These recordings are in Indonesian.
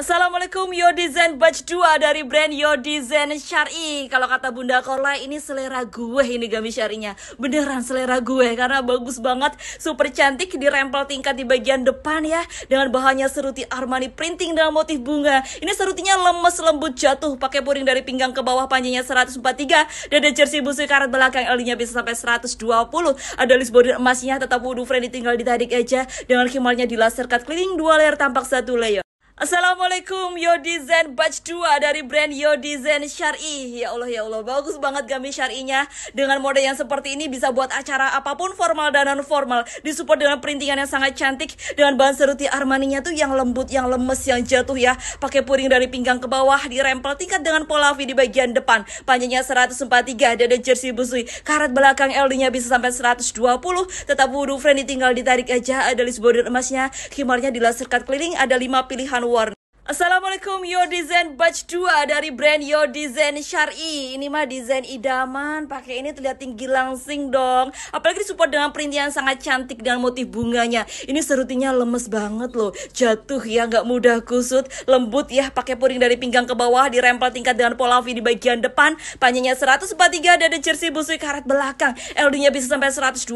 Assalamualaikum Yodizen Batch 2 dari brand Yodizen Syari. Kalau kata Bunda Kola ini selera gue ini gamis syarinya. Beneran selera gue karena bagus banget. Super cantik dirempel tingkat di bagian depan ya. Dengan bahannya seruti Armani printing dengan motif bunga. Ini serutinya lemes lembut jatuh. Pakai puring dari pinggang ke bawah panjangnya 143 Dan ada jersey busui karat belakang LD-nya bisa sampai 120 Ada list border emasnya tetap wudhu friendly tinggal ditarik aja. Dengan khimarnya di laser cut keliling dua layer tampak satu layer Assalamualaikum Yodizen Batch 2 dari brand Yodizen Syari. Ya Allah ya Allah bagus banget gamis syarinya. Dengan model yang seperti ini bisa buat acara apa pun formal dan non formal Disupport dengan printingan yang sangat cantik. Dengan bahan seruti Armaninya tuh yang lembut, yang lemes, yang jatuh ya. Pakai puring dari pinggang ke bawah Dirempel tingkat dengan pola V di bagian depan. Panjangnya 143 Dada jersey busui. Karat belakang LD nya bisa sampai 120 Tetap wudhu friendly tinggal ditarik aja. Ada list border emasnya. Khimarnya di laser cut keliling Ada 5 pilihan warna Assalamualaikum Yo Design Batch 2 dari brand Yo Design Syari. Ini mah desain idaman Pakai ini terlihat tinggi langsing dong. Apalagi disupport dengan perintian sangat cantik dengan motif bunganya. Ini serutinya lemes banget loh. Jatuh ya nggak mudah kusut. Lembut ya pakai puring dari pinggang ke bawah Dirempel tingkat dengan pola V di bagian depan. Panjangnya 143 dan ada jersey busui karet belakang. LD nya bisa sampai 120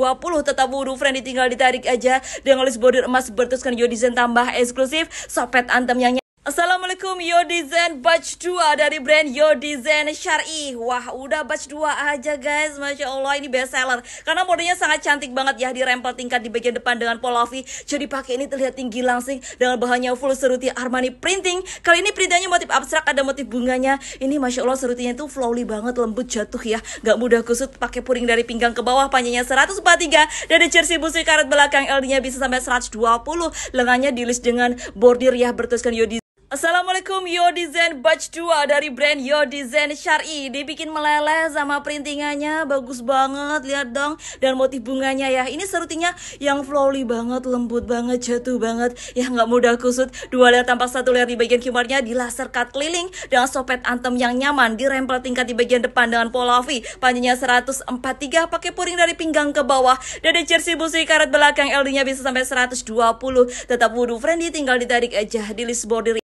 Tetap wudhu friendly tinggal ditarik aja. Dengan list border emas bertuskan Yo Design tambah eksklusif. Sopet antemnya Assalamualaikum Yodizen Batch 2 dari brand Yodizen Syari. Wah udah batch 2 aja guys. Masya Allah ini best seller. Karena modelnya sangat cantik banget ya Dirempel tingkat di bagian depan dengan pola V. Jadi pakai ini terlihat tinggi langsing Dengan bahannya full seruti Armani printing. Kali ini printnya motif abstrak ada motif bunganya. Ini Masya Allah serutinya itu flowy banget Lembut jatuh ya. Gak mudah kusut pakai puring dari pinggang ke bawah Panjangnya 143 Dan ada jersey busui karet belakang LD nya bisa sampai 120 Lengannya dilis dengan bordir ya bertuliskan Yodizen Assalamualaikum Yodizen Batch 2 dari brand Yodizen Syari. Dibikin meleleh sama printingannya Bagus banget, lihat dong Dan motif bunganya ya. Ini serutinya yang flowy banget, lembut banget, jatuh banget. Ya nggak mudah kusut. Dua layer tampak satu layer di bagian kimarnya Di laser cut keliling Dengan sopet antem yang nyaman. Dirempel tingkat di bagian depan dengan pola V. Panjangnya 143 pakai puring dari pinggang ke bawah. Dan ada jersey busui karet belakang LD nya bisa sampai 120 Tetap wudhu friendly tinggal ditarik aja di list border